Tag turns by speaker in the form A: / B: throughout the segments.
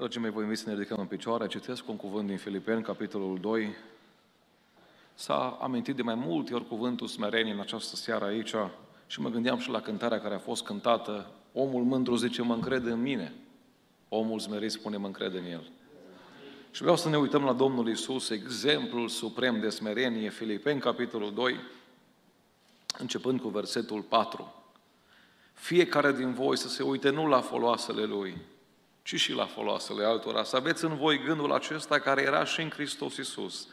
A: Dragii mei, voi invit să ne ridicăm în picioare. Citesc un cuvânt din Filipeni, capitolul 2. S-a amintit de mai multe ori cuvântul smerenie în această seară aici și mă gândeam și la cântarea care a fost cântată. Omul mândru zice, mă încred în mine. Omul smerit spune, mă încred în el. Și vreau să ne uităm la Domnul Isus, exemplul suprem de smerenie, Filipeni, capitolul 2, începând cu versetul 4. Fiecare din voi să se uite nu la foloasele lui, ci și la foloasele altora. Să aveți în voi gândul acesta care era și în Hristos Iisus.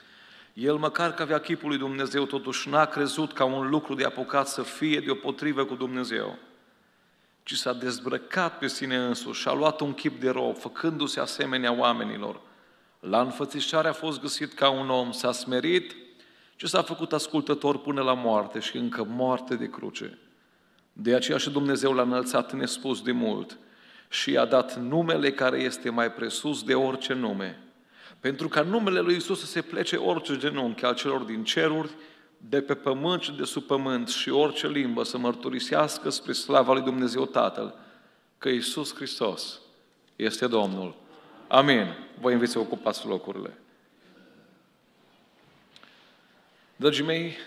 A: El, măcar că avea chipul lui Dumnezeu, totuși n-a crezut ca un lucru de apucat să fie deopotrivă cu Dumnezeu, ci s-a dezbrăcat pe sine însuși și a luat un chip de rob, făcându-se asemenea oamenilor. La înfățișare a fost găsit ca un om, s-a smerit și s-a făcut ascultător până la moarte și încă moarte de cruce. De aceea și Dumnezeu l-a înălțat nespus de mult și i-a dat numele care este mai presus de orice nume. Pentru ca numele lui Isus să se plece orice genunchi al celor din ceruri, de pe pământ și de sub pământ și orice limbă să mărturisească spre slava lui Dumnezeu Tatăl că Isus Hristos este Domnul. Amin. Vă invit să ocupați locurile. Dragii mei,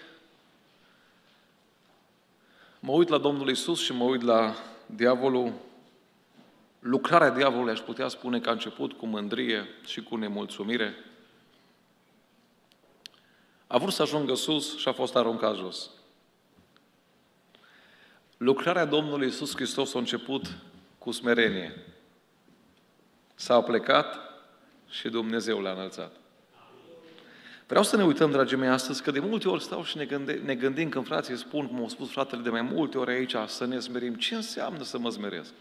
A: mă uit la Domnul Isus și mă uit la diavolul. Lucrarea diavolului aș putea spune că a început cu mândrie și cu nemulțumire. A vrut să ajungă sus și a fost aruncat jos. Lucrarea Domnului Isus Hristos a început cu smerenie. S-a plecat și Dumnezeu l-a înălțat. Vreau să ne uităm, dragii mei, astăzi, că de multe ori stau și ne, gânde, ne gândim când frații spun, cum au spus fratele de mai multe ori aici, să ne smerim. Ce înseamnă să mă smeresc?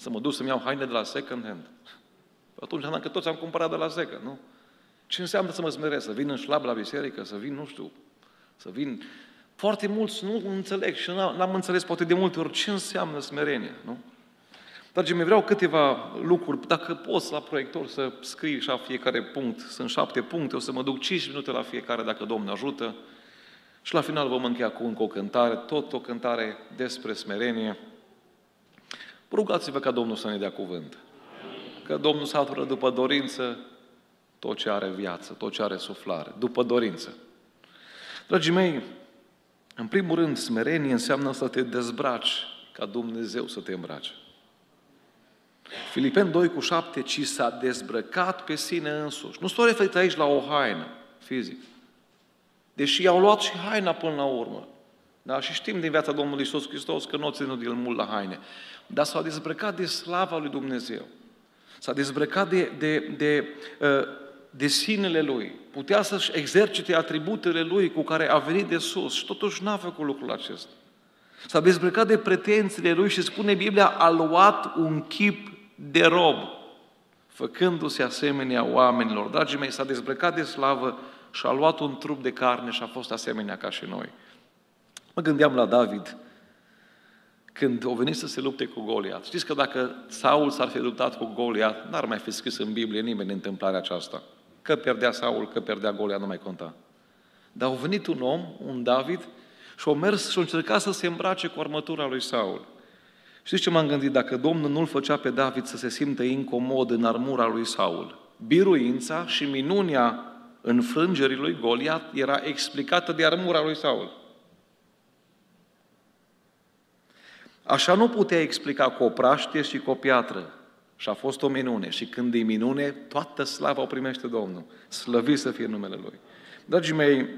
A: Să mă duc să-mi iau haine de la second hand? Atunci am că toți am cumpărat de la second, nu? Ce înseamnă să mă smeresc? Să vin în șlab la biserică, să vin, nu știu, să vin... Foarte mulți nu înțeleg și n-am înțeles poate de multe ori ce înseamnă smerenie, nu? Dragii mei, vreau câteva lucruri. Dacă poți la proiector să scrii așa fiecare punct, sunt șapte puncte, o să mă duc cinci minute la fiecare dacă Domnul ajută. Și la final vom încheia cu încă o cântare, tot o cântare despre smerenie. Rugați-vă ca Domnul să ne dea cuvânt. Că Domnul satură după dorință tot ce are viață, tot ce are suflare, după dorință. Dragii mei, în primul rând, smerenie înseamnă să te dezbraci ca Dumnezeu să te îmbrace. Filipeni 2 cu 7, ci s-a dezbrăcat pe sine însuși. Nu s-a referit aici la o haină fizic. Deși i-au luat și haina până la urmă. Da? Și știm din viața Domnului Iisus Hristos că nu o ținut el mult la haine. Dar s-a dezbrăcat de slava lui Dumnezeu. S-a dezbrăcat de, de, de, uh, de sinele Lui. Putea să-și exercite atributele Lui cu care a venit de sus și totuși n-a făcut lucrul acesta. S-a dezbrăcat de pretențiile Lui și spune Biblia, a luat un chip de rob, făcându-se asemenea oamenilor. Dragii mei, s-a dezbrăcat de slavă și a luat un trup de carne și a fost asemenea ca și noi. Mă gândeam la David, când a venit să se lupte cu Goliat. Știți că dacă Saul s-ar fi luptat cu Goliat, n-ar mai fi scris în Biblie nimeni întâmplarea aceasta. Că pierdea Saul, că pierdea Goliat, nu mai conta. Dar a venit un om, un David, și a mers și a încercat să se îmbrace cu armătura lui Saul. Știți ce m-am gândit? Dacă Domnul nu-l făcea pe David să se simtă incomod în armura lui Saul, biruința și minunia înfrângerii lui Goliat era explicată de armura lui Saul. Așa nu putea explica cu o praștie și cu o piatră. Și a fost o minune. Și când e minune, toată slava o primește Domnul. Slăvit să fie numele Lui. Dragii mei,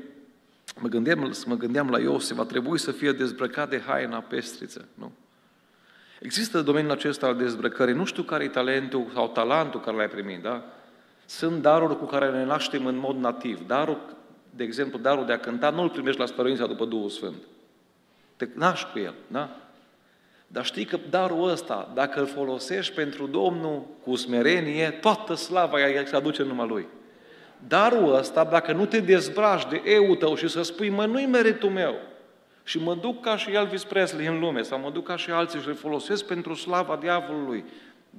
A: mă gândeam, mă gândeam la Iosif, va trebui să fie dezbrăcat de haina pestriță, nu? Există domeniul acesta al dezbrăcării. Nu știu care e talentul sau talentul care l-ai primit, da? Sunt daruri cu care ne naștem în mod nativ. Darul, de exemplu, darul de a cânta, nu îl primești la stăruința după Duhul Sfânt. Te naști cu el, da? Dar știi că darul ăsta, dacă îl folosești pentru Domnul cu smerenie, toată slava ea se aduce numai Lui. Darul ăsta, dacă nu te dezbraci de eu tău și să spui, mă, nu-i meritul meu, și mă duc ca și Elvis Presley în lume, sau mă duc ca și alții și le folosesc pentru slava diavolului,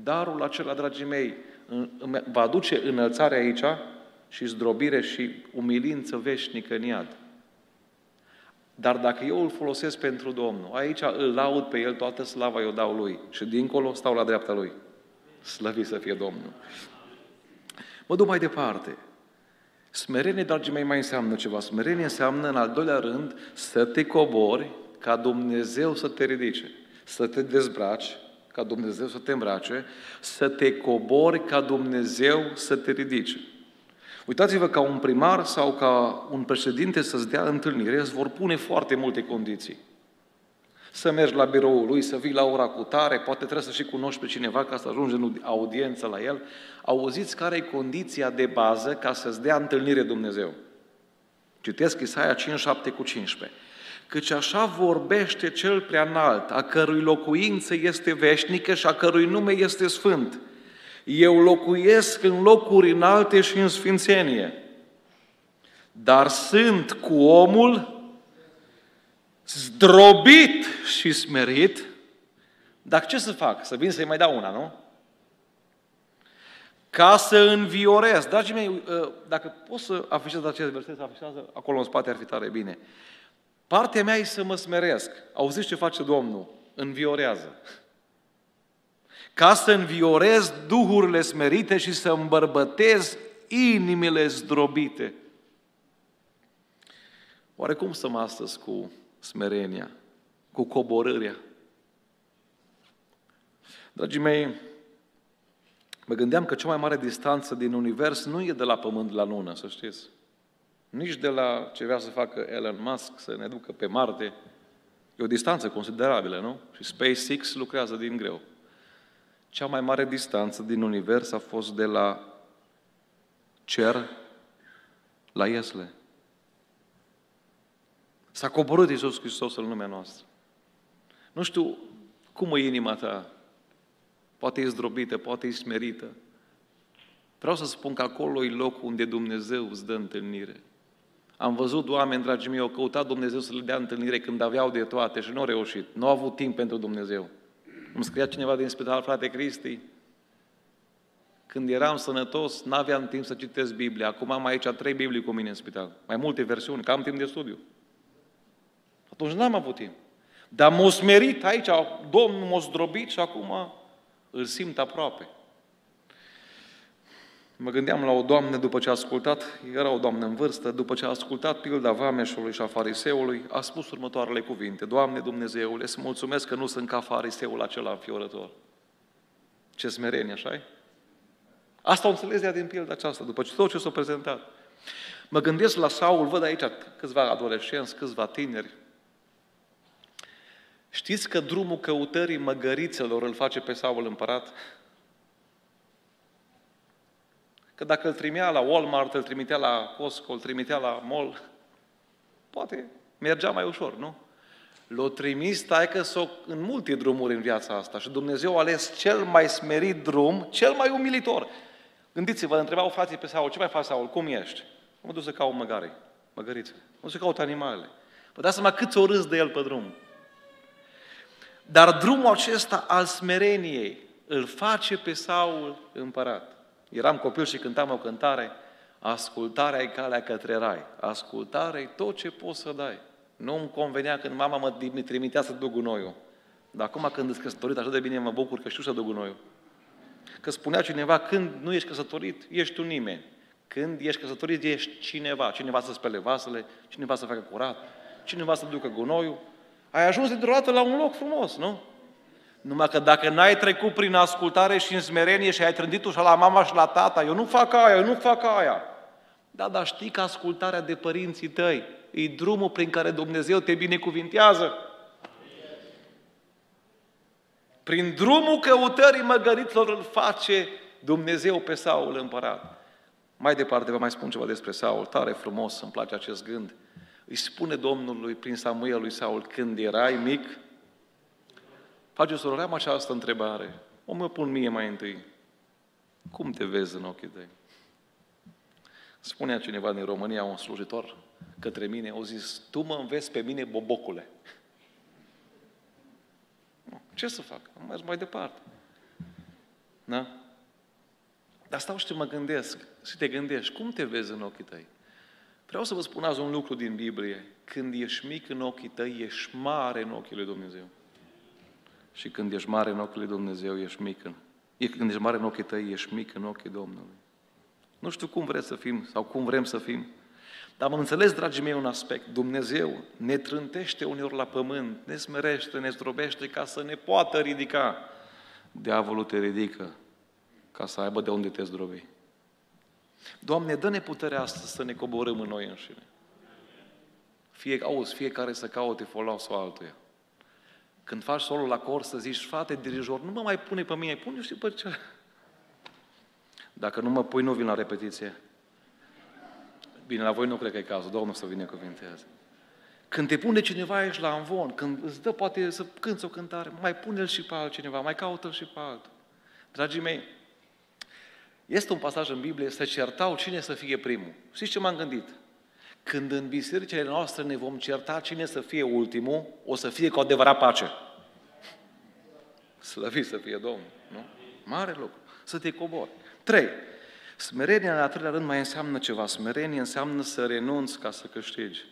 A: darul acela, dragii mei, va aduce înălțare aici și zdrobire și umilință veșnică în iad. Dar dacă eu îl folosesc pentru Domnul, aici îl laud pe El, toată slava eu dau Lui și dincolo stau la dreapta Lui. Slăvit să fie Domnul. Mă duc mai departe. Smerenie, dragii mei, mai înseamnă ceva. Smerenie înseamnă, în al doilea rând, să te cobori ca Dumnezeu să te ridice, să te dezbraci ca Dumnezeu să te îmbrace, să te cobori ca Dumnezeu să te ridice. Uitați-vă, ca un primar sau ca un președinte să-ți dea întâlnire, îți vor pune foarte multe condiții. Să mergi la biroul lui, să vii la ora cu tare, poate trebuie să și cunoști pe cineva ca să ajungi în audiență la el. Auziți care e condiția de bază ca să-ți dea întâlnire Dumnezeu. Citesc Isaia 5, 7 cu 15 căci așa vorbește cel prea înalt, a cărui locuință este veșnică și a cărui nume este sfânt. Eu locuiesc în locuri înalte și în sfințenie, dar sunt cu omul zdrobit și smerit, dar ce să fac? Să vin să-i mai dau una, nu? Ca să înviorez. Dragii mei, ă, dacă poți să afișez acest verset, afișează acolo în spate, ar fi tare bine. Partea mea e să mă smeresc. Auziți ce face Domnul? Înviorează. Ca să înviorez duhurile smerite și să îmbărbătez inimile zdrobite. Oare cum stăm astăzi cu smerenia, cu coborârea? Dragii mei, mă gândeam că cea mai mare distanță din univers nu e de la Pământ la Lună, să știți nici de la ce vrea să facă Elon Musk, să ne ducă pe Marte. E o distanță considerabilă, nu? Și SpaceX lucrează din greu. Cea mai mare distanță din univers a fost de la cer la Iesle. S-a coborât Iisus Hristos în lumea noastră. Nu știu cum e inima ta. Poate e zdrobită, poate e smerită. Vreau să spun că acolo e locul unde Dumnezeu îți dă întâlnire. Am văzut oameni, dragii mei, au căutat Dumnezeu să le dea întâlnire când aveau de toate și nu au reușit. Nu au avut timp pentru Dumnezeu. Îmi scria cineva din spital, frate Cristi, când eram sănătos, n-aveam timp să citesc Biblia. Acum am aici trei Biblii cu mine în spital. Mai multe versiuni, că am timp de studiu. Atunci n-am avut timp. Dar m-a smerit aici, Domnul m-a zdrobit și acum îl simt aproape. Mă gândeam la o doamnă după ce a ascultat, era o doamnă în vârstă, după ce a ascultat pilda vameșului și a fariseului, a spus următoarele cuvinte. Doamne Dumnezeule, îți mulțumesc că nu sunt ca fariseul acela înfiorător. Ce smerenie, așa -i? Asta o înțeles ea din pilda aceasta, după ce tot ce s-a prezentat. Mă gândesc la Saul, văd aici câțiva adolescenți, câțiva tineri. Știți că drumul căutării măgărițelor îl face pe Saul împărat? Că dacă îl trimea la Walmart, îl trimitea la Costco, îl trimitea la mall, poate mergea mai ușor, nu? L-a trimis taică s în multe drumuri în viața asta și Dumnezeu a ales cel mai smerit drum, cel mai umilitor. Gândiți-vă, întrebau frații pe Saul, ce mai faci Saul, cum ești? Mă duc să caut măgare, măgărițe. Mă duc să caut animalele. Vă dați seama cât o râs de el pe drum. Dar drumul acesta al smereniei îl face pe Saul împărat. Eram copil și cântam o cântare, ascultarea e calea către rai. Ascultarea e tot ce poți să dai. Nu îmi convenea când mama mă trimitea să duc gunoiul. Dar acum când îți căsătorit așa de bine, mă bucur că știu să duc gunoiul. Că spunea cineva, când nu ești căsătorit, ești un nimeni. Când ești căsătorit, ești cineva. Cineva să spele vasele, cineva să facă curat, cineva să ducă gunoiul. Ai ajuns dintr-o dată la un loc frumos, nu? Numai că dacă n-ai trecut prin ascultare și în smerenie și ai trândit ușa la mama și la tata, eu nu fac aia, eu nu fac aia. Da, dar știi că ascultarea de părinții tăi e drumul prin care Dumnezeu te binecuvintează. Prin drumul căutării măgăriților îl face Dumnezeu pe Saul împărat. Mai departe vă mai spun ceva despre Saul, tare frumos, îmi place acest gând. Îi spune Domnului prin Samuel lui Saul, când erai mic, Face am această întrebare. O mă pun mie mai întâi. Cum te vezi în ochii tăi? Spunea cineva din România, un slujitor, către mine, au zis, tu mă înveți pe mine bobocule. Ce să fac? Am mers mai departe. Da? Dar stau și mă gândesc, și te gândești, cum te vezi în ochii tăi? Vreau să vă spun azi un lucru din Biblie. Când ești mic în ochii tăi, ești mare în ochii lui Dumnezeu. Și când ești mare în ochii lui Dumnezeu, ești mic în... Când ești mare în ochii tăi, ești mic în ochii Domnului. Nu știu cum vreți să fim sau cum vrem să fim. Dar am înțeles, dragii mei, un aspect. Dumnezeu ne trântește uneori la pământ, ne smerește, ne zdrobește ca să ne poată ridica. Diavolul te ridică ca să aibă de unde te zdrobi. Doamne, dă-ne puterea asta să ne coborâm în noi înșine. Fie, auzi, fiecare să caute folosul altuia. Când faci solul la cor să zici, frate, dirijor, nu mă mai pune pe mine, pune și pe ce. Dacă nu mă pui, nu vin la repetiție. Bine, la voi nu cred că e cazul, Domnul să vină cuvintează. Când te pune cineva aici la învon, când îți dă poate să cânți o cântare, mai pune-l și pe altcineva, mai caută-l și pe altul. Dragii mei, este un pasaj în Biblie, să certau cine să fie primul. Știți ce m-am gândit? Când în bisericile noastre ne vom certa cine să fie ultimul, o să fie cu adevărat pace. Slăvit să fie Domnul, nu? Mare lucru. Să te cobori. Trei. Smerenia, în al treilea rând, mai înseamnă ceva. Smerenie înseamnă să renunți ca să câștigi.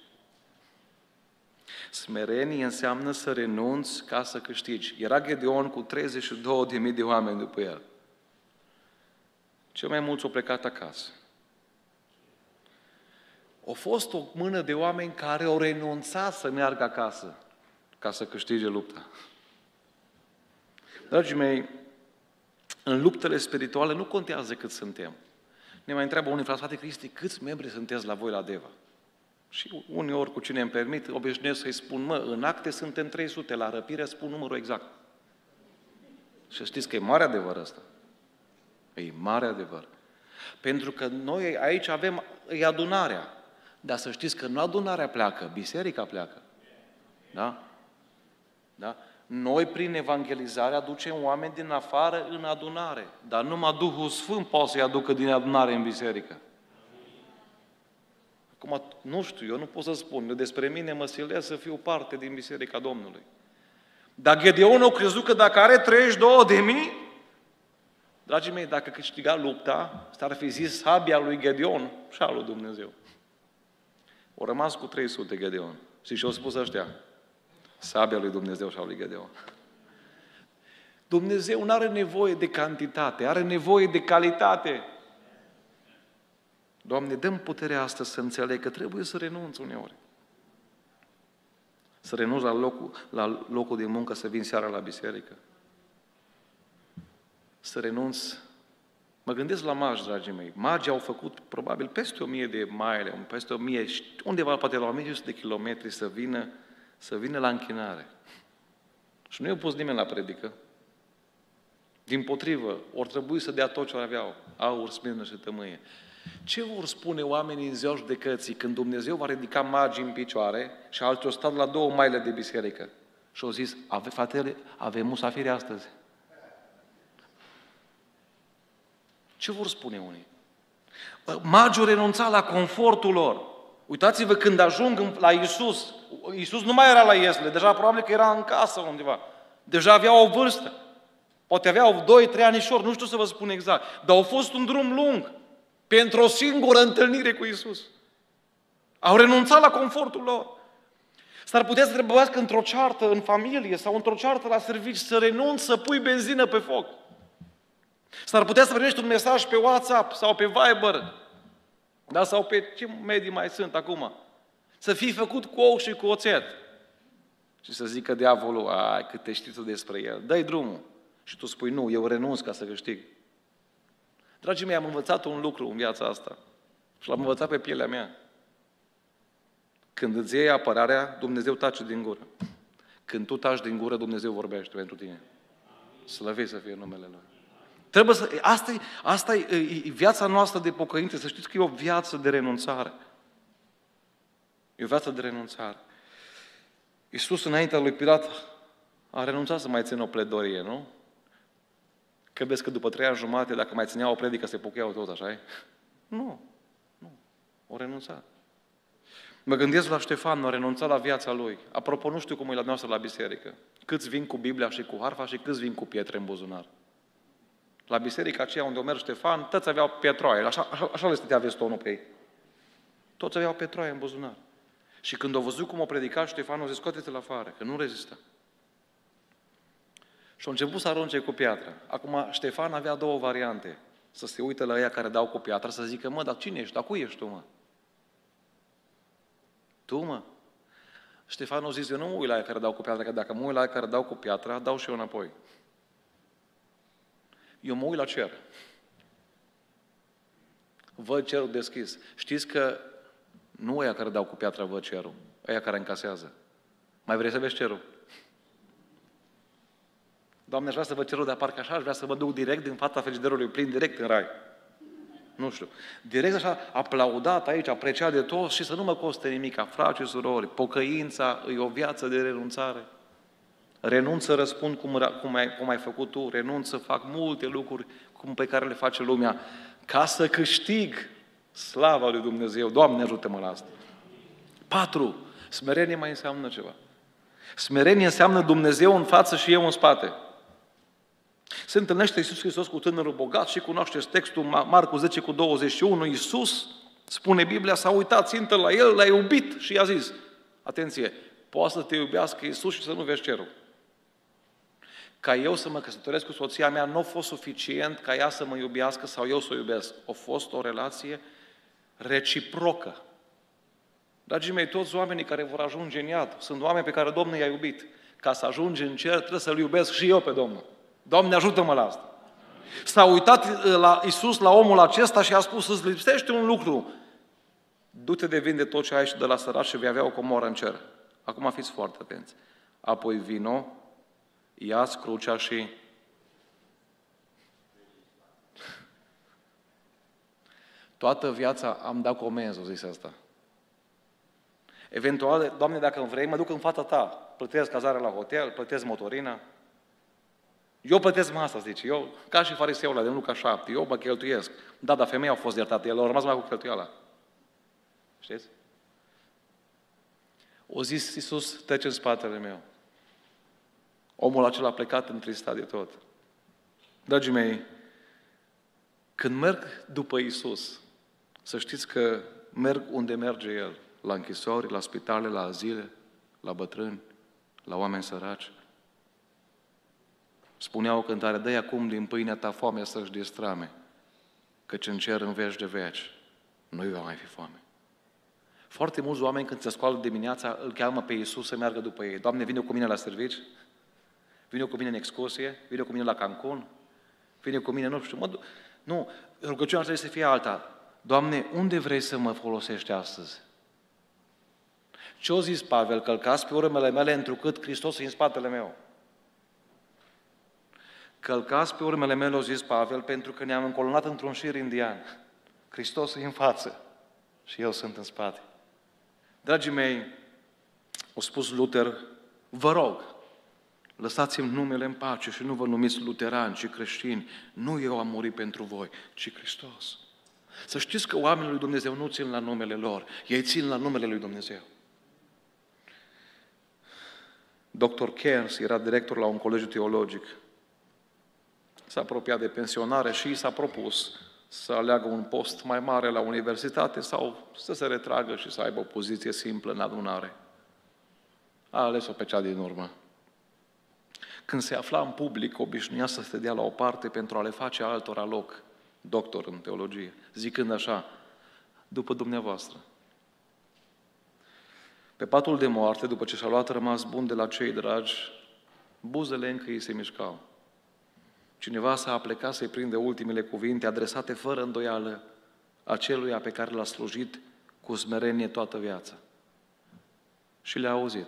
A: Smerenie înseamnă să renunți ca să câștigi. Era Gedeon cu 32.000 de oameni după el. Cel mai mulți au plecat acasă. A fost o mână de oameni care au renunțat să meargă acasă ca să câștige lupta. Dragii mei, în luptele spirituale nu contează cât suntem. Ne mai întreabă unii frate, Cristi, câți membri sunteți la voi la Deva? Și uneori cu cine îmi permit, obișnuiesc să-i spun, mă, în acte suntem 300, la răpire spun numărul exact. Și știți că e mare adevăr ăsta. E mare adevăr. Pentru că noi aici avem, e adunarea. Dar să știți că nu adunarea pleacă, biserica pleacă. Da? Da? Noi, prin evangelizare, aducem oameni din afară în adunare. Dar numai Duhul Sfânt poate să-i aducă din adunare în biserică. Acum, nu știu, eu nu pot să spun. Eu despre mine mă silesc să fiu parte din Biserica Domnului. Dar Gedeon a crezut că dacă are 32 de mii, dragii mei, dacă câștiga lupta, asta ar fi zis sabia lui Gedeon și al lui Dumnezeu. O rămas cu 300 Gedeon. Și și-au spus ăștia, sabia lui Dumnezeu și al lui Gedeon. Dumnezeu nu are nevoie de cantitate, are nevoie de calitate. Doamne, dăm puterea asta să înțeleg că trebuie să renunț uneori. Să renunț la locul, la locul de muncă, să vin seara la biserică. Să renunț Mă gândesc la magi, dragii mei. Magii au făcut probabil peste o mie de maile, peste o mie, undeva poate la 1500 de kilometri să vină, să vină la închinare. Și nu i-a pus nimeni la predică. Din potrivă, or trebui să dea tot ce aveau, aur, smirnă și tămâie. Ce vor spune oamenii în ziua judecății când Dumnezeu va ridica magii în picioare și alții au stat la două maile de biserică și au zis, Ave, fratele, avem musafiri astăzi. Ce vor spune unii? Magii au renunțat la confortul lor. Uitați-vă când ajung la Isus. Isus nu mai era la Iesle, deja probabil că era în casă undeva. Deja avea o vârstă. Poate aveau 2-3 anișori, nu știu să vă spun exact. Dar au fost un drum lung pentru o singură întâlnire cu Isus. Au renunțat la confortul lor. S-ar putea să trebuiască într-o ceartă în familie sau într-o ceartă la servici să renunți să pui benzină pe foc. S-ar putea să primești un mesaj pe WhatsApp sau pe Viber, da? sau pe ce medii mai sunt acum. Să fii făcut cu ou și cu oțet. Și să zică diavolul, ai, câte știi tu despre el, dă drumul. Și tu spui, nu, eu renunț ca să câștig. Dragii mei, am învățat un lucru în viața asta. Și l-am învățat pe pielea mea. Când îți iei apărarea, Dumnezeu tace din gură. Când tu taci din gură, Dumnezeu vorbește pentru tine. Slăvit să fie numele Lui. Trebuie să, asta, e, asta e, e viața noastră de pocăință. Să știți că e o viață de renunțare. E o viață de renunțare. Iisus, înaintea lui Pilat, a renunțat să mai țină o pledorie, nu? Credeți că după trei ani jumate, dacă mai ținea o predică, se pucheau tot, așa e? Nu. Nu. O renunțat. Mă gândesc la Ștefan, a renunțat la viața lui. Apropo, nu știu cum e la noastră la biserică. Câți vin cu Biblia și cu harfa și câți vin cu pietre în buzunar. La biserica aceea unde o merg Ștefan, toți aveau petroaie. Așa, așa, așa le stătea vestonul pe ei. Toți aveau petroaie în buzunar. Și când au văzut cum o predica Ștefan, au zis, scoate-te la afară, că nu rezistă. Și au început să arunce cu piatra. Acum, Ștefan avea două variante. să se uite la ea care dau cu piatra, să zică, mă, dar cine ești? Dar cui ești tu, mă? Tu, mă? Ștefan a zis, eu nu mă uit la ea care dau cu piatra, că dacă mă uit la ea care dau cu piatra, dau și eu înapoi. Eu mă uit la cer. Văd cerul deschis. Știți că nu ea care dau cu piatra văd cerul, ea care încasează. Mai vrei să vezi cerul? Doamne, aș vrea să văd cerul, dar parcă așa aș vrea să mă duc direct din fața frigiderului plin, direct în rai. Nu știu. Direct așa, aplaudat aici, apreciat de toți și să nu mă coste nimic. Frați și surori, pocăința e o viață de renunțare. Renunț să răspund cum, cum, ai, cum ai făcut tu, renunț să fac multe lucruri cum pe care le face lumea, ca să câștig slava lui Dumnezeu. Doamne, ajută-mă la asta. Patru, smerenie mai înseamnă ceva. Smerenie înseamnă Dumnezeu în față și eu în spate. Se întâlnește Iisus Hristos cu tânărul bogat și cunoașteți textul Marcu 10 cu 21. Iisus, spune Biblia, s-a uitat țintă la el, l-a iubit și i-a zis, atenție, poate să te iubească Iisus și să nu vezi cerul. Ca eu să mă căsătoresc cu soția mea, nu a fost suficient ca ea să mă iubească sau eu să o iubesc. A fost o relație reciprocă. Dragii mei, toți oamenii care vor ajunge în iad sunt oameni pe care Domnul i-a iubit. Ca să ajungi în cer, trebuie să-L iubesc și eu pe Domnul. Doamne, ajută-mă la asta. S-a uitat uh, la Isus, la omul acesta și a spus, îți lipsește un lucru. Du-te de vinde tot ce ai și de la săraci și vei avea o comoră în cer. Acum fiți foarte atenți. Apoi vino, ia crucea și Toată viața am dat comenzi, o zis asta. Eventual, Doamne, dacă vrei, mă duc în fața Ta. Plătesc cazarea la hotel, plătesc motorina, eu plătesc masa, zice, eu, ca și fariseul ăla de Luca 7, eu mă cheltuiesc. Da, dar femeia a fost iertată, el a rămas mai cu cheltuiala. Știți? O zis Iisus, trece în spatele meu. Omul acela a plecat întristat de tot. Dragii mei, când merg după Iisus, să știți că merg unde merge El, la închisori, la spitale, la azile, la bătrâni, la oameni săraci. Spunea o cântare, dă acum din pâinea ta foame să-și distrame, căci în cer în veci de veci nu va mai fi foame. Foarte mulți oameni când se scoală dimineața îl cheamă pe Iisus să meargă după ei. Doamne, vine cu mine la servici? Vine cu mine în excursie? Vine cu mine la Cancun? Vine cu mine, nu știu, mă, nu, rugăciunea trebuie să fie alta. Doamne, unde vrei să mă folosești astăzi? Ce-o zis Pavel? Călcați pe urmele mele întrucât Hristos e în spatele meu. Călcați pe urmele mele, o zis Pavel, pentru că ne-am încolonat într-un șir indian. Hristos e în față și eu sunt în spate. Dragii mei, au spus Luther, vă rog, lăsați-mi numele în pace și nu vă numiți luterani, ci creștini. Nu eu am murit pentru voi, ci Hristos. Să știți că oamenii lui Dumnezeu nu țin la numele lor, ei țin la numele lui Dumnezeu. Dr. Cairns era director la un colegiu teologic s-a apropiat de pensionare și s-a propus să aleagă un post mai mare la universitate sau să se retragă și să aibă o poziție simplă în adunare. A ales-o pe cea din urmă. Când se afla în public, obișnuia să se dea la o parte pentru a le face altora loc, doctor în teologie, zicând așa, după dumneavoastră. Pe patul de moarte, după ce și-a luat rămas bun de la cei dragi, buzele încă îi se mișcau. Cineva s-a plecat să-i prinde ultimele cuvinte adresate fără îndoială aceluia pe care l-a slujit cu smerenie toată viața. Și le-a auzit.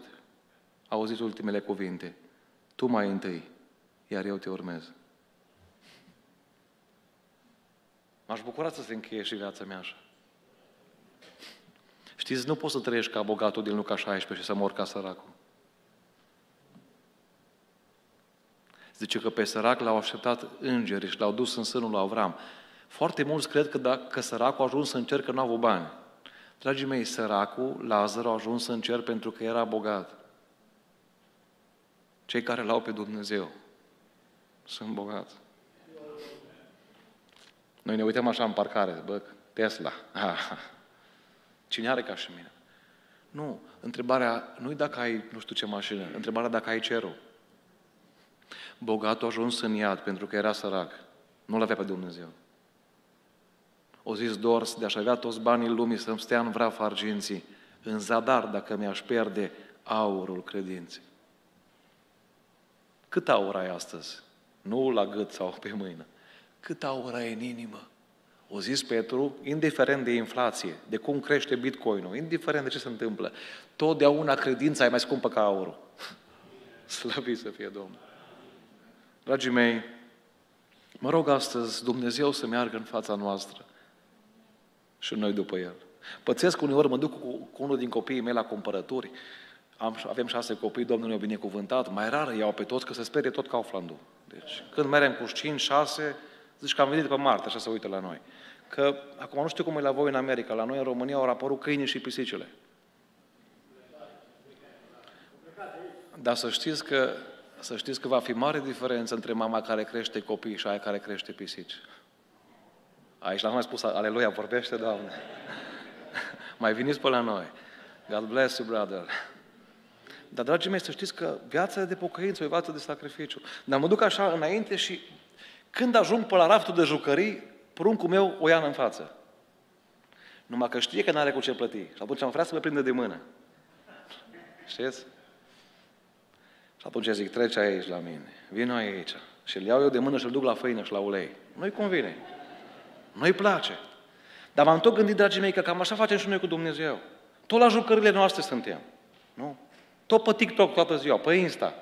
A: A auzit ultimele cuvinte. Tu mai întâi, iar eu te urmez. M-aș bucura să se încheie și viața mea așa. Știți, nu poți să trăiești ca bogatul din Luca 16 și să mor ca săracul. Zice că pe sărac l-au așteptat îngerii și l-au dus în sânul lui Avram. Foarte mulți cred că dacă săracul a ajuns în cer că nu a avut bani. Dragii mei, săracul, Lazar, a ajuns în cer pentru că era bogat. Cei care l-au pe Dumnezeu sunt bogați. Noi ne uităm așa în parcare, bă, Tesla. Ah, cine are ca și mine? Nu, întrebarea nu e dacă ai nu știu ce mașină, întrebarea dacă ai cerul. Bogatul a ajuns în iad pentru că era sărac. Nu-L avea pe Dumnezeu. O zis Dors, de-aș avea toți banii lumii să-mi stea în vraf arginții, în zadar dacă mi-aș pierde aurul credinței. Cât aur ai astăzi? Nu la gât sau pe mâină. Cât aur ai în inimă? O zis Petru, indiferent de inflație, de cum crește bitcoinul, indiferent de ce se întâmplă, totdeauna credința e mai scumpă ca aurul. Slăvit să fie Domnul. Dragii mei, mă rog astăzi Dumnezeu să meargă în fața noastră și noi după El. Pățesc uneori, mă duc cu, cu unul din copiii mei la cumpărături, am, avem șase copii, Domnul ne-a binecuvântat, mai rar iau pe toți, că se sperie tot Kauflandul. Deci, când merem cu 5, 6, zici că am venit pe Marte, așa se uită la noi. Că, acum nu știu cum e la voi în America, la noi în România au apărut câinii și pisicile. Dar să știți că să știți că va fi mare diferență între mama care crește copii și aia care crește pisici. Aici l-am mai spus, aleluia, vorbește, Doamne. mai veniți pe la noi. God bless you, brother. Dar, dragii mei, să știți că viața de pocăință, o viață de sacrificiu. Dar mă duc așa înainte și când ajung pe la raftul de jucării, pruncul meu o ia în față. Numai că știe că nu are cu ce plăti. Și atunci am vrea să mă prinde de mână. Știți? Și atunci zic, trece aici la mine, vino aici. Și îl iau eu de mână și îl duc la făină și la ulei. Nu-i convine. Nu-i place. Dar m-am tot gândit, dragii mei, că cam așa facem și noi cu Dumnezeu. Tot la jucările noastre suntem. Nu? Tot pe TikTok toată ziua, pe Insta.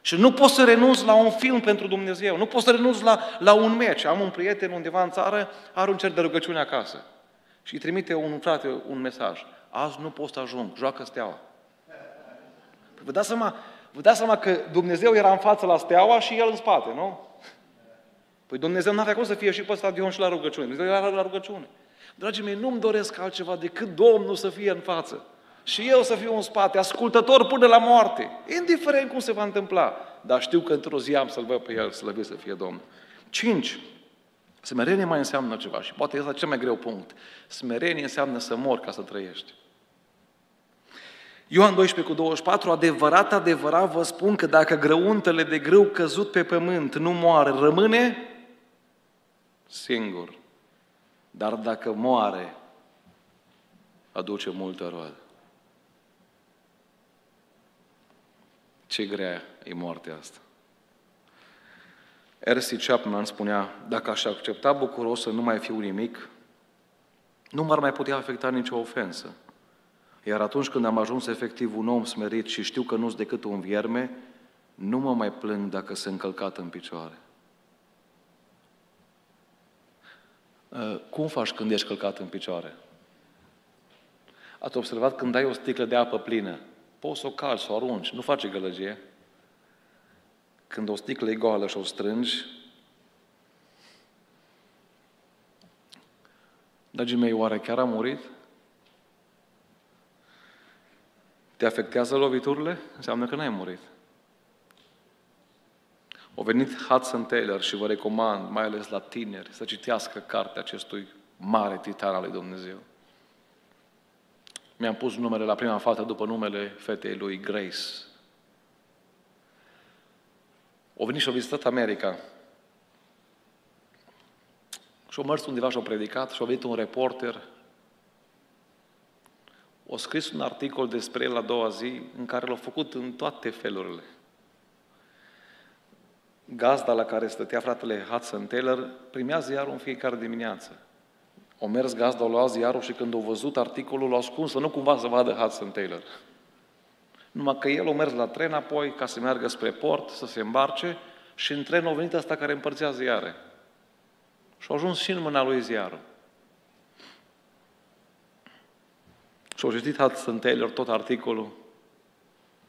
A: Și nu poți să renunți la un film pentru Dumnezeu, nu poți să renunți la, la un meci. Am un prieten undeva în țară, are un cer de rugăciune acasă. Și îi trimite un frate un mesaj. Azi nu pot să ajung, joacă steaua. Vă dați seama, vă dați seama că Dumnezeu era în față la steaua și el în spate, nu? Păi Dumnezeu nu avea cum să fie și pe stadion și la rugăciune. Dumnezeu era la rugăciune. Dragii mei, nu-mi doresc altceva decât Domnul să fie în față și eu să fiu în spate, ascultător până la moarte, indiferent cum se va întâmpla. Dar știu că într-o zi am să-L văd pe El, slăvit să fie Domnul. Cinci, smerenie mai înseamnă ceva și poate este cel mai greu punct. Smerenie înseamnă să mor ca să trăiești. Ioan 12 cu 24, adevărat, adevărat vă spun că dacă grăuntele de grâu căzut pe pământ nu moare, rămâne singur. Dar dacă moare, aduce multă roadă. Ce grea e moartea asta. R.C. Chapman spunea, dacă aș accepta bucuros să nu mai fiu nimic, nu m-ar mai putea afecta nicio ofensă. Iar atunci când am ajuns efectiv un om smerit și știu că nu-s decât un vierme, nu mă mai plâng dacă sunt încălcat în picioare. Uh, cum faci când ești călcat în picioare? Ați observat când ai o sticlă de apă plină, poți să o calci, să o arunci, nu face gălăgie. Când o sticlă e goală și o strângi, Dragii mei, oare chiar a murit? Te afectează loviturile? Înseamnă că n-ai murit. O venit Hudson Taylor și vă recomand, mai ales la tineri, să citească cartea acestui mare titan al lui Dumnezeu. Mi-am pus numele la prima fată după numele fetei lui Grace. O venit și-a vizitat America. Și-a mers undeva și-a predicat și-a venit un reporter. O scris un articol despre el a doua zi în care l-a făcut în toate felurile. Gazda la care stătea fratele Hudson Taylor primea ziarul în fiecare dimineață. O mers gazda, o luat ziarul și când a văzut articolul, l-a ascuns, să nu cumva să vadă Hudson Taylor. Numai că el a mers la tren apoi ca să meargă spre port, să se îmbarce și în tren a venit asta care împărțea ziare. Și a ajuns și în mâna lui ziarul. Și a citit Hudson Taylor tot articolul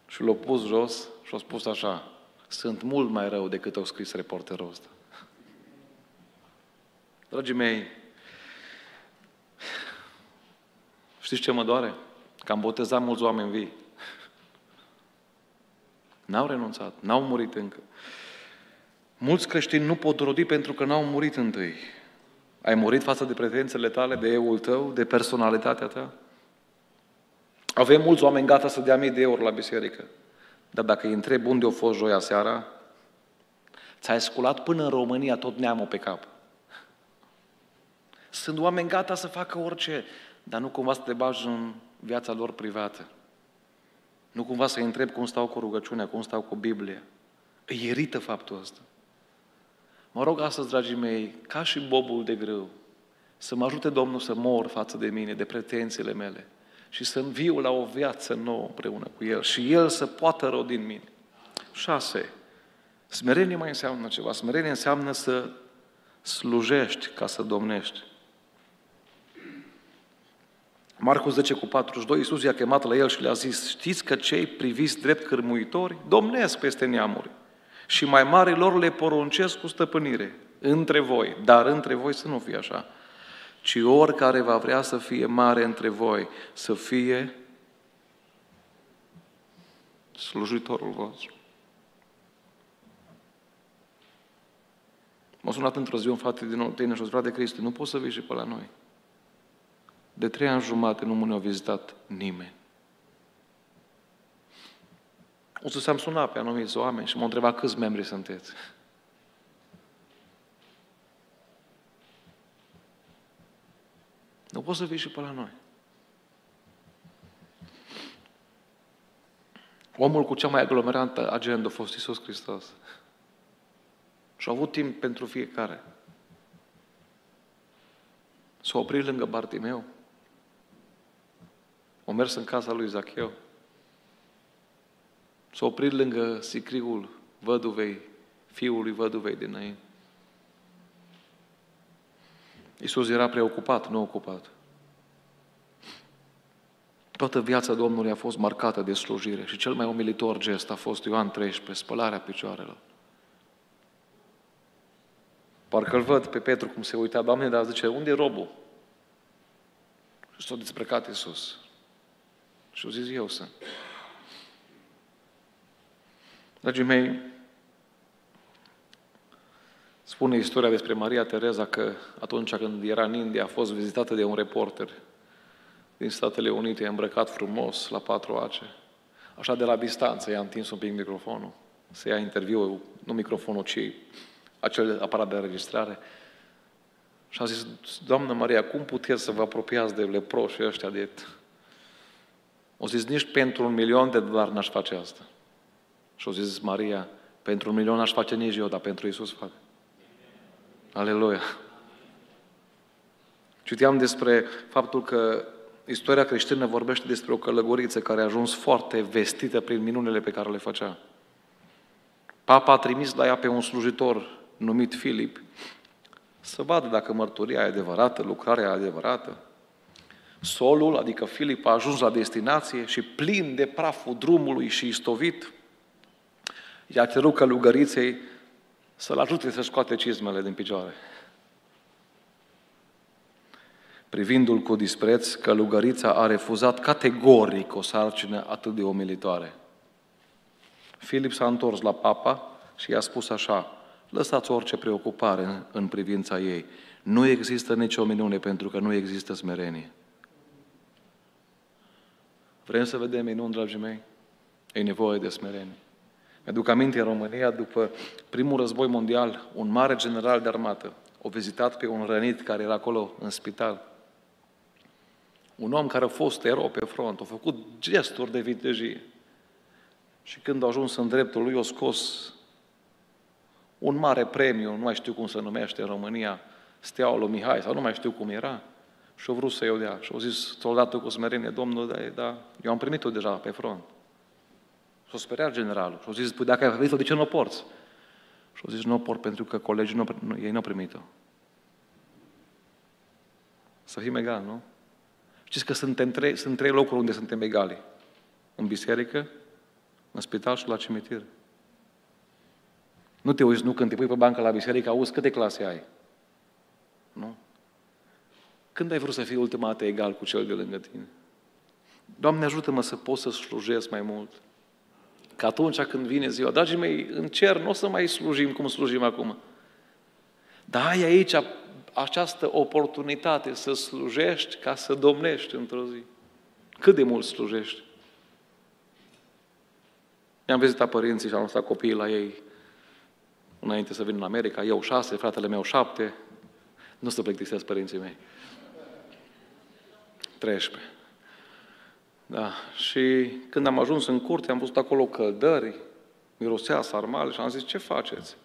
A: și l-a pus jos și a spus așa, sunt mult mai rău decât au scris reporterul ăsta. Dragii mei, Știți ce mă doare? Că am botezat mulți oameni vii. N-au renunțat, n-au murit încă. Mulți creștini nu pot rodi pentru că n-au murit întâi. Ai murit față de pretențele tale, de eul tău, de personalitatea ta? Avem mulți oameni gata să dea mii de euro la biserică. Dar dacă îi întreb unde au fost joia seara, ți-ai sculat până în România tot neamul pe cap. Sunt oameni gata să facă orice, dar nu cumva să te bagi în viața lor privată. Nu cumva să-i întreb cum stau cu rugăciunea, cum stau cu Biblia. Îi irită faptul ăsta. Mă rog astăzi, dragii mei, ca și bobul de grâu, să mă ajute Domnul să mor față de mine, de pretențiile mele și să viu la o viață nouă împreună cu El și El să poată rodi în mine. Șase. Smerenie mai înseamnă ceva. Smerenie înseamnă să slujești ca să domnești. Marcu 10 cu 42, Iisus i-a chemat la el și le-a zis, știți că cei priviți drept cârmuitori domnesc peste neamuri și mai mari lor le poruncesc cu stăpânire între voi, dar între voi să nu fie așa, ci oricare va vrea să fie mare între voi, să fie slujitorul vostru. M-a sunat într-o zi un frate din Oltenia și a zis, frate Cristi, nu poți să vii și pe la noi. De trei ani jumate nu mă a vizitat nimeni. O să am sunat pe anumiți oameni și m-au întrebat câți membri sunteți. Nu poți să vii și pe la noi. Omul cu cea mai aglomerantă agendă a fost Isus Hristos. Și a avut timp pentru fiecare. S-a oprit lângă Bartimeu. O mers în casa lui Zacheu. S-a oprit lângă sicriul văduvei, fiului văduvei dinainte. Iisus era preocupat, nu ocupat. Toată viața Domnului a fost marcată de slujire și cel mai umilitor gest a fost Ioan 13, spălarea picioarelor. Parcă îl văd pe Petru cum se uita, Doamne, dar zice, unde e robul? Și s-a desprecat Iisus. Și au zis, eu sunt. Dragii mei, spune istoria despre Maria Tereza că atunci când era în India a fost vizitată de un reporter din Statele Unite, îmbrăcat frumos, la patru ace. Așa de la distanță i-a întins un pic microfonul, să ia interviul, nu microfonul, ci acel aparat de înregistrare. Și a zis, Doamnă Maria, cum puteți să vă apropiați de leproșii ăștia de... O zis, nici pentru un milion de dolari n-aș face asta. Și o zis Maria, pentru un milion aș face nici eu, dar pentru Isus fac. Aleluia! Citeam despre faptul că istoria creștină vorbește despre o călăgoriță care a ajuns foarte vestită prin minunile pe care le făcea. Papa a trimis la ea pe un slujitor numit Filip să vadă dacă mărturia e adevărată, lucrarea e adevărată. Solul, adică Filip, a ajuns la destinație și plin de praful drumului și istovit, i-a cerut călugăriței să-l ajute să scoate cizmele din picioare. Privindu-l cu dispreț, călugărița a refuzat categoric o sarcină atât de umilitoare. Filip s-a întors la papa și i-a spus așa, lăsați orice preocupare în privința ei. Nu există nicio minune pentru că nu există smerenie. Vrem să vedem minuni, dragii mei? E nevoie de smerenie. Mi-aduc aminte, în România, după primul război mondial, un mare general de armată a vizitat pe un rănit care era acolo în spital. Un om care a fost erou pe front, a făcut gesturi de vitejie. Și când a ajuns în dreptul lui, a scos un mare premiu, nu mai știu cum se numește în România, Steaua lui Mihai, sau nu mai știu cum era, și au vrut să iau dea. Și au zis soldatul cu smerenie, domnul, da, da, eu am primit-o deja pe front. S-a speriat generalul. Și au zis, păi dacă ai primit-o, de ce nu o porți? Și au zis, nu o port pentru că colegii nu, ei nu au primit-o. Să fim egali, nu? Știți că suntem trei, sunt trei locuri unde suntem egali. În biserică, în spital și la cimitir. Nu te uiți, nu, când te pui pe bancă la biserică, auzi câte clase ai. Nu? Când ai vrut să fii ultima dată egal cu cel de lângă tine? Doamne, ajută-mă să pot să slujesc mai mult. Că atunci când vine ziua, dragii mei, în cer nu o să mai slujim cum slujim acum. Dar ai aici această oportunitate să slujești ca să domnești într-o zi. Cât de mult slujești? I-am vizitat părinții și am lăsat copiii la ei înainte să vin în America, eu șase, fratele meu șapte. Nu să plictisesc părinții mei. 13. Da. Și când am ajuns în curte, am văzut acolo căldări, mirosea sarmale și am zis, ce faceți?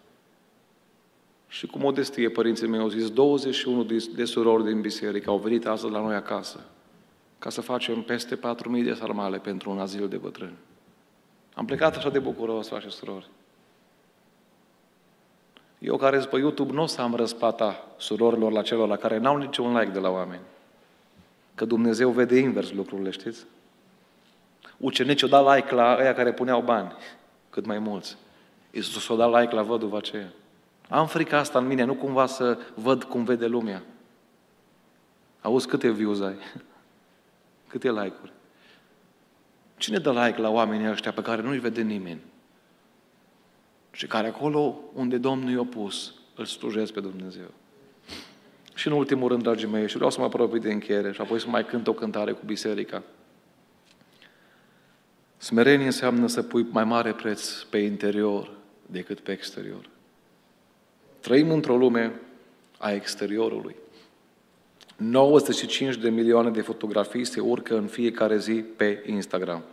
A: Și cu modestie părinții mei au zis, 21 de surori din biserică au venit astăzi la noi acasă ca să facem peste 4.000 de sarmale pentru un azil de bătrâni. Am plecat așa de bucuros, frate și surori. Eu care sunt pe YouTube nu o să am răspata surorilor la celor la care n-au niciun like de la oameni. Că Dumnezeu vede invers lucrurile, știți? Ucenicii au dat like la aia care puneau bani, cât mai mulți. Iisus a dat like la văduva aceea. Am frica asta în mine, nu cumva să văd cum vede lumea. Auzi câte views ai? Câte like-uri? Cine dă like la oamenii ăștia pe care nu-i vede nimeni? Și care acolo unde Domnul i-a pus, îl slujesc pe Dumnezeu. Și în ultimul rând, dragii mei, și vreau să mă apropii de încheiere și apoi să mai cânt o cântare cu biserica. Smerenie înseamnă să pui mai mare preț pe interior decât pe exterior. Trăim într-o lume a exteriorului. 95 de milioane de fotografii se urcă în fiecare zi pe Instagram.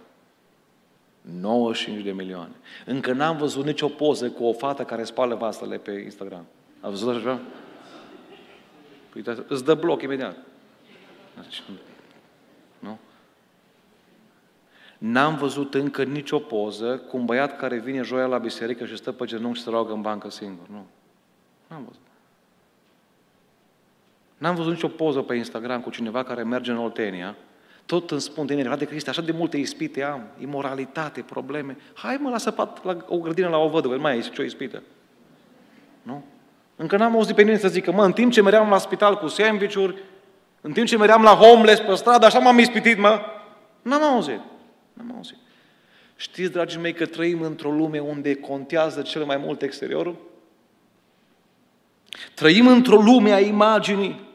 A: 95 de milioane. Încă n-am văzut nicio poză cu o fată care spală vasele pe Instagram. A văzut așa? Păi, îți dă bloc imediat. Nu? N-am văzut încă nicio poză cu un băiat care vine joia la biserică și stă pe genunchi și se roagă în bancă singur. Nu. N-am văzut. N-am văzut nicio poză pe Instagram cu cineva care merge în Oltenia, tot îmi spun tinerii, de Cristi, așa de multe ispite am, imoralitate, probleme. Hai mă, lasă pat la o grădină la o văduvă, mai ai ce o ispită. Nu? Încă n-am auzit pe nimeni să zică, mă, în timp ce meream la spital cu sandwich în timp ce meream la homeless pe stradă, așa m-am ispitit, mă. N-am auzit. N-am auzit. Știți, dragii mei, că trăim într-o lume unde contează cel mai mult exteriorul? Trăim într-o lume a imaginii.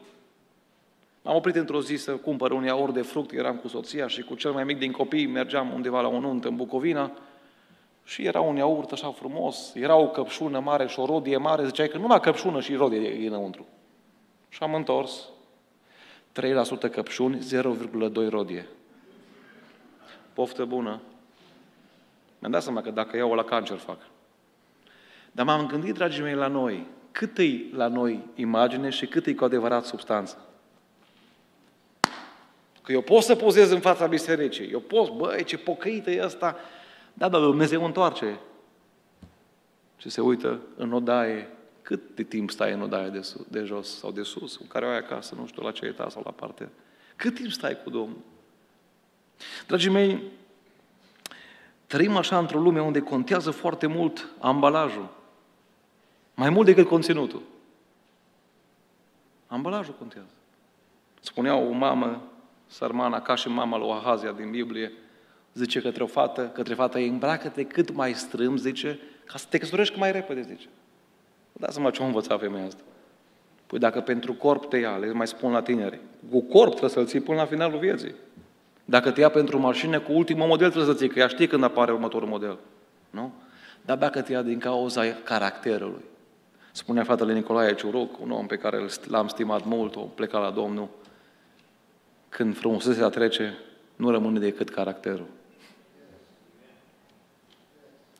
A: M-am oprit într-o zi să cumpăr un iaurt de fruct, eram cu soția și cu cel mai mic din copii mergeam undeva la o nuntă în Bucovina și era un iaurt așa frumos, era o căpșună mare și o rodie mare, ziceai că numai căpșună și rodie e înăuntru. Și am întors, 3% căpșuni, 0,2 rodie. Poftă bună. Mi-am dat seama că dacă iau la cancer fac. Dar m-am gândit, dragii mei, la noi. Cât e la noi imagine și cât e cu adevărat substanță? Că eu pot să pozez în fața bisericii. Eu pot, băi, ce pocăită e asta. Da, dar Dumnezeu întoarce. Și se uită în odaie. Cât de timp stai în odaie de, sus, de jos sau de sus, cu care o ai acasă, nu știu la ce etaj sau la parte. Cât timp stai cu Domnul? Dragii mei, trăim așa într-o lume unde contează foarte mult ambalajul. Mai mult decât conținutul. Ambalajul contează. Spunea o mamă sărmana, ca și mama lui Ahazia din Biblie, zice către o fată, către fata ei, îmbracă-te cât mai strâm, zice, ca să te căsătorești mai repede, zice. Vă dați seama ce a învățat femeia asta. Păi dacă pentru corp te ia, le mai spun la tineri, cu corp trebuie să-l ții până la finalul vieții. Dacă te ia pentru mașină, cu ultimul model trebuie să ții, că ea știe când apare următorul model. Nu? Dar dacă te ia din cauza caracterului. Spunea fratele Nicolae Ciuruc, un om pe care l-am stimat mult, o plecat la Domnul, când frumusețea trece, nu rămâne decât caracterul.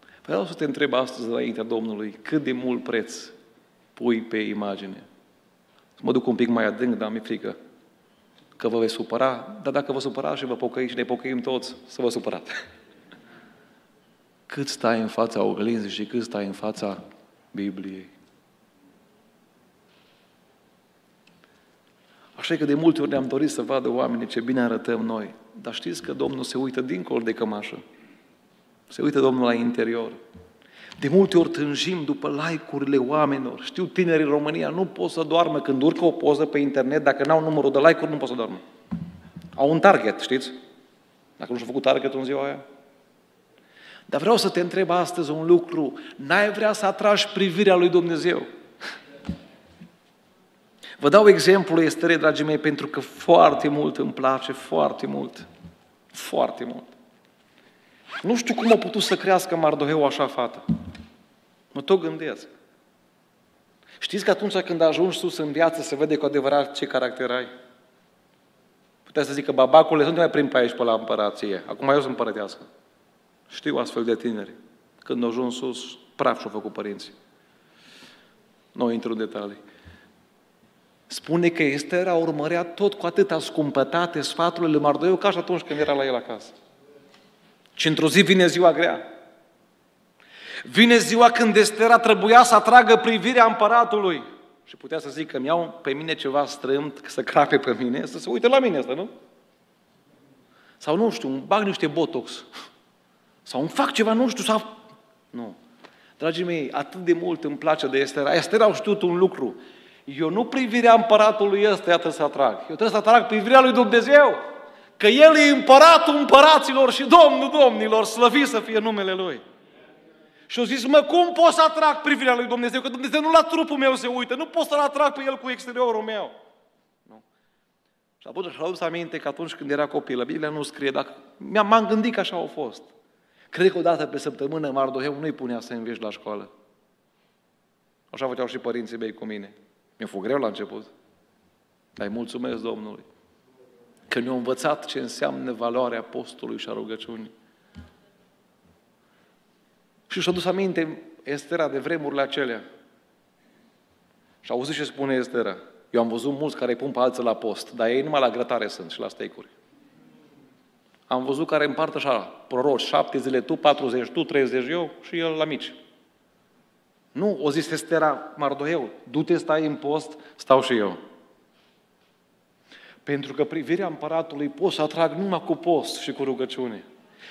A: Păi vreau să te întreb astăzi înaintea Domnului, cât de mult preț pui pe imagine? Să mă duc un pic mai adânc, dar mi-e frică că vă veți supăra, dar dacă vă supărați și vă pocăiți și ne pocăim toți, să vă supărați. Cât stai în fața oglinzii și cât stai în fața Bibliei? Așa că de multe ori ne-am dorit să vadă oamenii ce bine arătăm noi. Dar știți că Domnul se uită dincolo de cămașă. Se uită Domnul la interior. De multe ori tânjim după like-urile oamenilor. Știu, tinerii în România nu pot să doarmă când urcă o poză pe internet, dacă n-au numărul de like-uri, nu pot să doarmă. Au un target, știți? Dacă nu și-a făcut targetul în ziua aia. Dar vreau să te întreb astăzi un lucru. N-ai vrea să atragi privirea lui Dumnezeu? Vă dau exemplu Estere, dragii mei, pentru că foarte mult îmi place, foarte mult. Foarte mult. Nu știu cum a putut să crească Mardoheu așa fată. Mă tot gândesc. Știți că atunci când ajungi sus în viață se vede cu adevărat ce caracter ai? Putea să zic că babacule, nu te mai prin pe aici pe la împărație. Acum eu sunt împărătească. Știu astfel de tineri. Când au ajuns sus, praf și-au făcut părinții. Nu intru în detalii. Spune că Estera urmărea tot cu atâta scumpătate sfaturile lui Mardoiu ca și atunci când era la el acasă. Și într-o zi vine ziua grea. Vine ziua când Estera trebuia să atragă privirea împăratului. Și putea să zic că mi iau pe mine ceva strâmt, să crape pe mine, să se uite la mine asta, nu? Sau nu știu, îmi bag niște botox. Sau îmi fac ceva, nu știu, sau... Nu. Dragii mei, atât de mult îmi place de Estera. Estera au știut un lucru. Eu nu privirea împăratului ăsta, iată să atrag. Eu trebuie să atrag privirea lui Dumnezeu. Că El e împăratul împăraților și Domnul domnilor, slăvit să fie numele Lui. Și au zis, mă, cum pot să atrag privirea lui Dumnezeu? Că Dumnezeu nu la trupul meu se uită, nu pot să-L atrag pe El cu exteriorul meu. Nu? Și atunci și-a adus aminte că atunci când era copil, Biblia nu scrie, dar m-am gândit că așa au fost. Cred că o dată pe săptămână Mardoheu nu-i punea să înveți la școală. Așa făceau și părinții mei cu mine. Mi-a fost greu la început. Dar îi mulțumesc Domnului că ne-a învățat ce înseamnă valoarea postului și a rugăciunii. Și și-a dus aminte Estera de vremurile acelea. Și a auzit ce spune Estera. Eu am văzut mulți care îi pun pe alții la post, dar ei numai la grătare sunt și la steicuri. Am văzut care împartă așa, proroci, șapte zile tu, 40 tu, 30 eu și el la mici. Nu, o zis Estera Mardoheu, du-te, stai în post, stau și eu. Pentru că privirea împăratului pot să atrag numai cu post și cu rugăciune.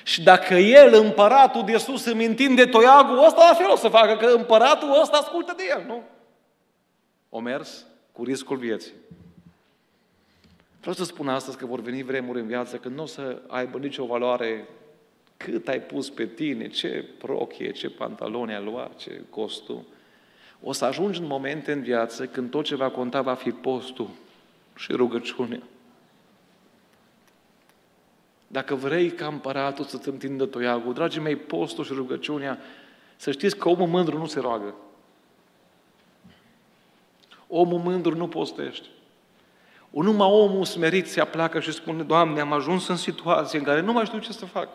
A: Și dacă el, împăratul de sus, îmi întinde toiagul, ăsta la fel o să facă, că împăratul ăsta ascultă de el, nu? O mers cu riscul vieții. Vreau să spun astăzi că vor veni vremuri în viață când nu o să aibă nicio valoare cât ai pus pe tine, ce prochie, ce pantaloni ai luat, ce costum. O să ajungi în momente în viață când tot ce va conta va fi postul și rugăciunea. Dacă vrei ca împăratul să-ți întindă toiagul, dragii mei, postul și rugăciunea, să știți că omul mândru nu se roagă. Omul mândru nu postește. Numai omul smerit se aplacă și spune, Doamne, am ajuns în situație în care nu mai știu ce să fac.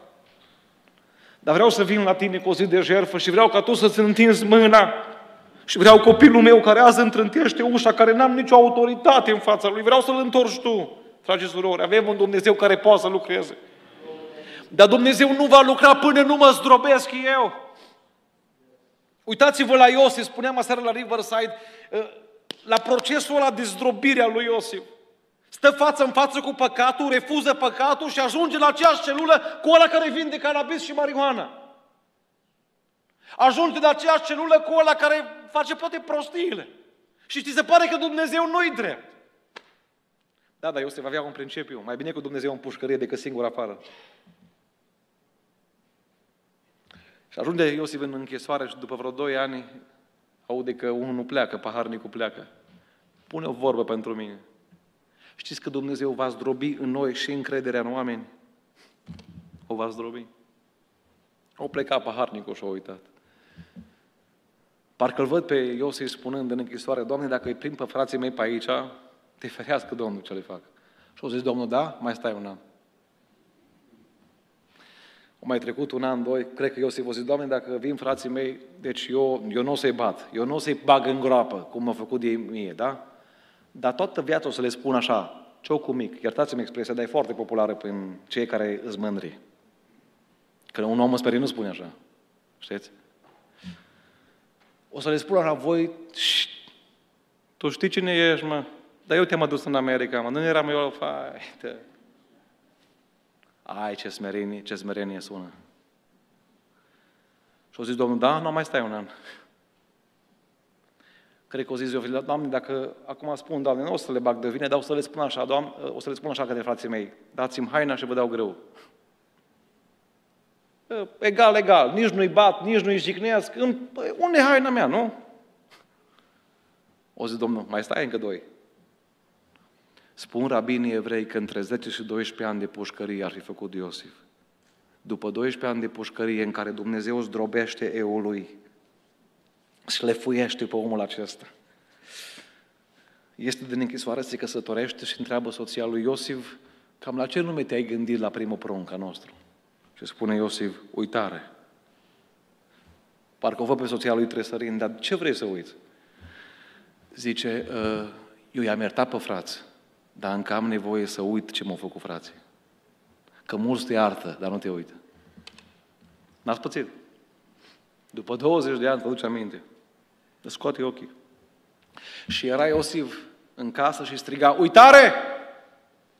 A: Dar vreau să vin la tine cu o zi de jertfă și vreau ca tu să-ți întinzi mâna și vreau copilul meu care azi întrântește ușa, care n-am nicio autoritate în fața lui, vreau să-l întorci tu. Dragi surori, avem un Dumnezeu care poate să lucreze. Dar Dumnezeu nu va lucra până nu mă zdrobesc eu. Uitați-vă la Iosif, spuneam aseară la Riverside, ă, la procesul ăla de zdrobire a lui Iosif. Stă față în față cu păcatul, refuză păcatul și ajunge la aceeași celulă cu ăla care vinde cannabis și marihuana. Ajunge la aceeași celulă cu ăla care face poate prostiile. Și ți se pare că Dumnezeu nu-i drept. Da, dar Iosif avea un principiu. Mai bine cu Dumnezeu în pușcărie decât singur afară. Și ajunge Iosif în închisoare și după vreo doi ani aude că unul nu pleacă, paharnicul pleacă. Pune o vorbă pentru mine. Știți că Dumnezeu va zdrobi în noi și încrederea în oameni? O va zdrobi. O pleca paharnicul și o uitat. Parcă-l văd pe Iosif spunând în închisoare, Doamne, dacă îi prind pe frații mei pe aici, te ferească Domnul ce le fac. Și au zis, Domnul, da, mai stai un an. O mai trecut un an, doi, cred că Iosif a zis, Doamne, dacă vin frații mei, deci eu, eu nu o să-i bat, eu nu o să-i bag în groapă, cum m-a făcut de mie, da? Dar toată viața o să le spun așa, cu mic, iertați-mi expresia, dar e foarte populară prin cei care îți mândri. Că un om sperie nu spune așa. Știți? O să le spun așa, voi, tu știi cine ești, mă? Dar eu te-am adus în America, mă. Nu eram eu, fai, Ai, ce smerenie, ce smerenie sună. Și au zis Domnul, da, nu mai stai un an. Cred că o zis eu, Doamne, dacă acum spun, Doamne, nu o să le bag de vine, dar o să le spun așa, Doamne, o să le spun așa către frații mei, dați-mi haina și vă dau greu. Egal, egal, nici nu-i bat, nici nu-i jignesc, păi, unde e haina mea, nu? O zis Domnul, mai stai încă doi. Spun rabinii evrei că între 10 și 12 ani de pușcărie ar fi făcut Iosif. După 12 ani de pușcărie în care Dumnezeu zdrobește eul lui, și le fuiește pe omul acesta. este din închisoare, se căsătorește și întreabă soția lui Iosif, cam la ce nume te-ai gândit la primul prunca nostru? Și spune Iosif, uitare. Parcă o văd pe soția lui Tresărin, dar ce vrei să uiți? Zice, ă, eu i-am iertat pe frați, dar încă am nevoie să uit ce m-au făcut frații. Că mulți te iartă, dar nu te uită. N-ați pățit. După 20 de ani, vă duce aminte. Îți scoate ochii. Și era Iosif în casă și striga, uitare!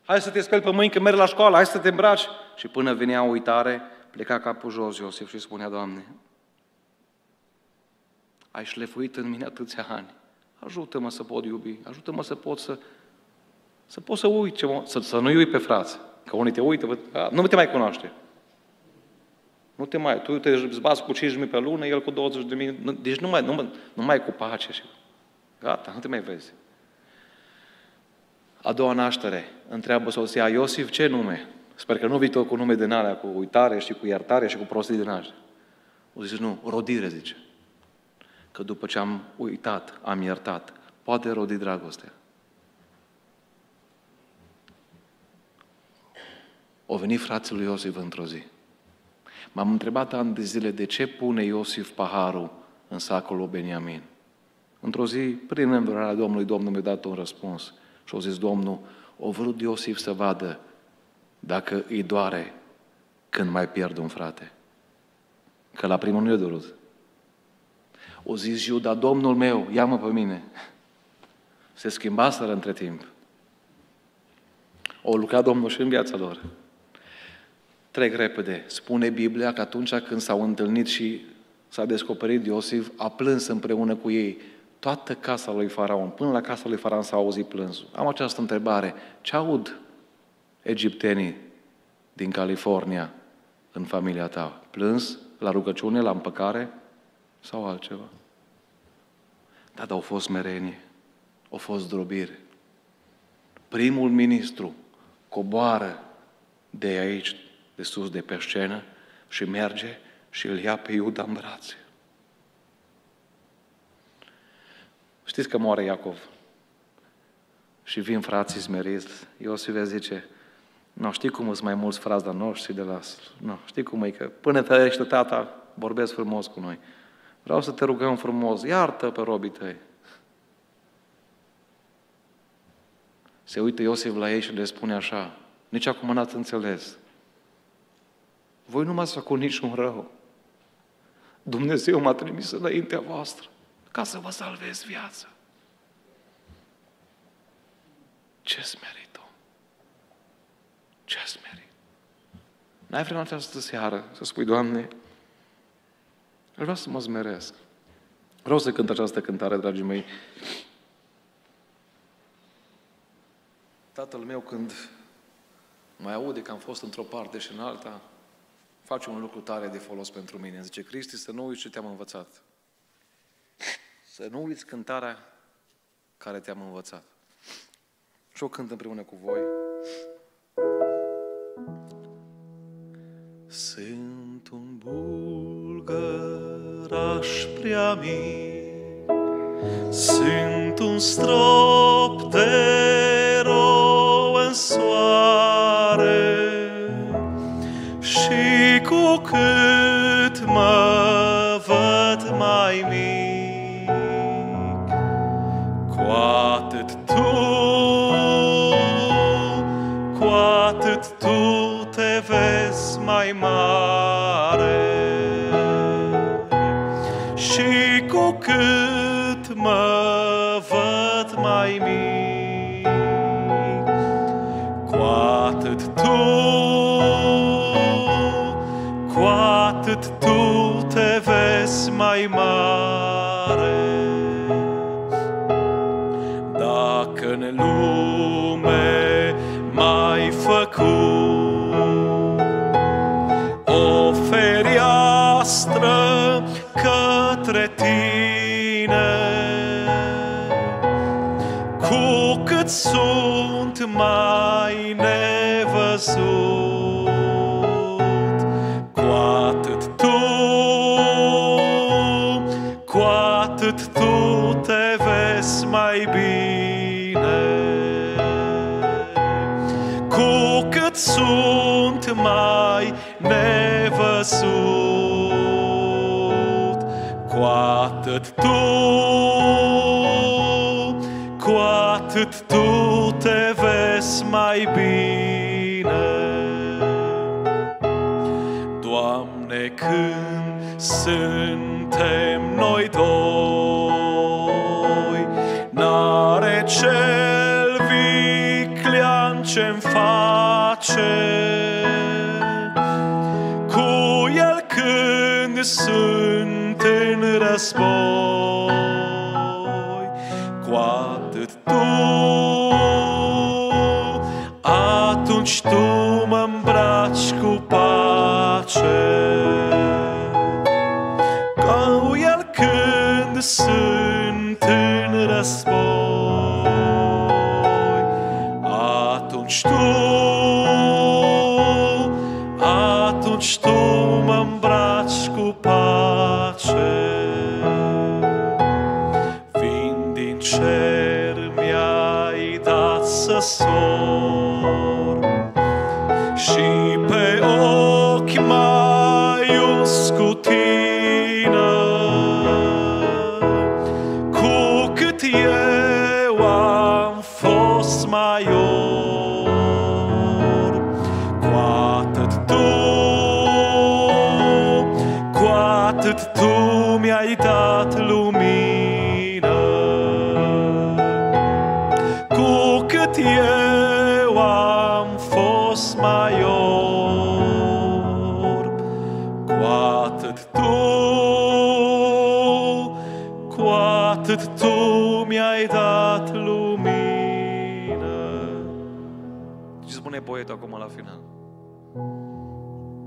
A: Hai să te speli pe mâini că mergi la școală, hai să te îmbraci. Și până venea uitare, pleca capul jos Iosif și spunea, Doamne, ai șlefuit în mine atâția ani. Ajută-mă să pot iubi, ajută-mă să pot să, să pot să uit, ce, să, să nu-i uit pe frați. Că unii te uită, a, nu te mai cunoaște. Nu te mai, tu te zbați cu 5.000 pe lună, el cu 20.000, deci nu mai, nu, nu mai cu pace. Și, gata, nu te mai vezi. A doua naștere, întreabă soția Iosif, ce nume? Sper că nu vii tot cu nume din alea, cu uitare și cu iertare și cu prostii de naștere. O zis, nu, rodire, zice. Că după ce am uitat, am iertat, poate rodi dragostea. O venit frații lui Iosif într-o zi. M-am întrebat ani de zile de ce pune Iosif paharul în sacul lui Beniamin. Într-o zi, prin îndurarea Domnului, Domnul mi-a dat un răspuns. Și au zis, Domnul, o vrut Iosif să vadă dacă îi doare când mai pierd un frate. Că la primul nu i-a durut. O zis Iuda, Domnul meu, ia-mă pe mine. Se schimbaseră între timp. O lucrat Domnul și în viața lor. Trec repede. Spune Biblia că atunci când s-au întâlnit și s-a descoperit Iosif, a plâns împreună cu ei toată casa lui Faraon. Până la casa lui Faraon s-a auzit plânsul. Am această întrebare. Ce aud egiptenii din California în familia ta? Plâns la rugăciune, la împăcare sau altceva? Da, dar au fost merenie, au fost drobire. Primul ministru coboară de aici, de sus, de pe scenă și merge și îl ia pe Iuda în brațe. Știți că moare Iacov. Și vin frații smeriți. Iosif zice, nu, știi cum sunt mai mulți frați de noștri de la... Nu, știi cum e că până te ești tata, vorbesc frumos cu noi. Vreau să te rugăm frumos, iartă pe robii tăi. Se uită Iosif la ei și le spune așa, nici acum n-ați înțeles. Voi nu m-ați făcut niciun rău. Dumnezeu m-a trimis înaintea voastră ca să vă salvez viața. Ce smerit om! Ce smerit! N-ai vrea în această seară să spui, Doamne, vreau să mă smeresc. Vreau să cânt această cântare, dragii mei. Tatăl meu, când mai aude că am fost într-o parte și în alta, face un lucru tare de folos pentru mine. Îmi zice, Cristi, să nu uiți ce te-am învățat. Să nu uiți cântarea care te-am învățat. Și o cânt împreună cu voi. Sunt un bulgăraș prea mic, sunt un strop de rouă în soare. Și cu cât atât tu te vezi mai mare. Dacă în lume mai făcut o fereastră către tine, cu cât sunt mai nevăzut, tu te vezi mai bine.
B: Cu cât sunt mai nevăzut, cu atât tu, cu atât tu te vezi mai bine. Doamne, când sunt sunt în război, cu atât tu, atunci tu mă îmbraci cu pace. Ca el când sunt în război, atunci tu, și pe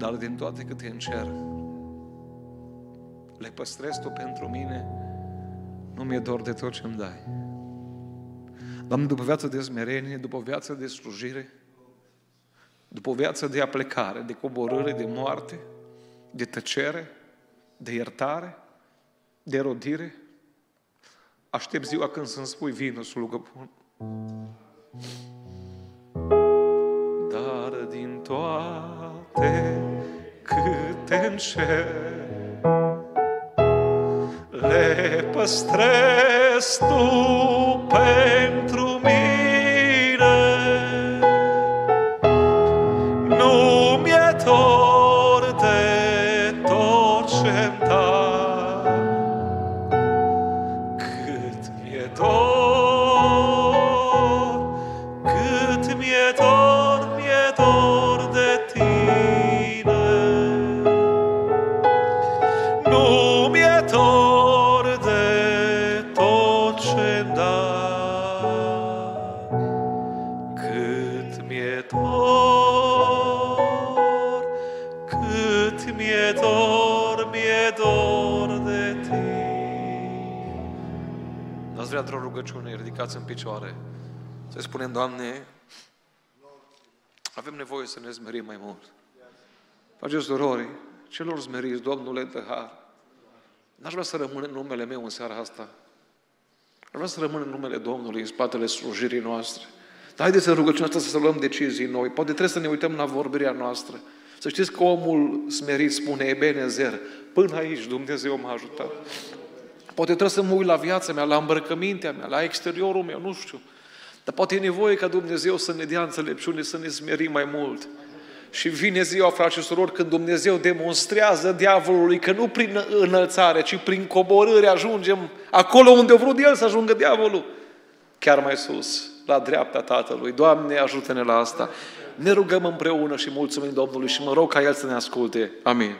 A: Dar din toate câte în cer, le păstrezi Tu pentru mine, nu mi-e dor de tot ce-mi dai. Doamne, după viață de smerenie, după viață de slujire, după o viață de aplecare, de coborâre, de moarte, de tăcere, de iertare, de rodire, aștept ziua când să-mi spui vină, slugă bun. Dar din toate câte în cer le păstrezi tu pentru picioare, să spunem, Doamne, avem nevoie să ne smerim mai mult. Faceți surori, celor smeriți, Domnule, de har. N-aș vrea să rămân în numele meu în seara asta. Aș vrea să rămân în numele Domnului în spatele slujirii noastre. Dar haideți în rugăciunea asta să luăm decizii noi. Poate trebuie să ne uităm la vorbirea noastră. Să știți că omul smerit spune Ebenezer, până aici Dumnezeu m-a ajutat. Poate trebuie să mă uit la viața mea, la îmbrăcămintea mea, la exteriorul meu, nu știu. Dar poate e nevoie ca Dumnezeu să ne dea înțelepciune, să ne smerim mai mult. Și vine ziua, frate și surori, când Dumnezeu demonstrează diavolului că nu prin înălțare, ci prin coborâre ajungem acolo unde a vrut El să ajungă diavolul. Chiar mai sus, la dreapta Tatălui. Doamne, ajută-ne la asta. Ne rugăm împreună și mulțumim Domnului și mă rog ca El să ne asculte. Amin.